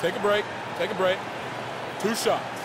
Take a break. Take a break. Two shots.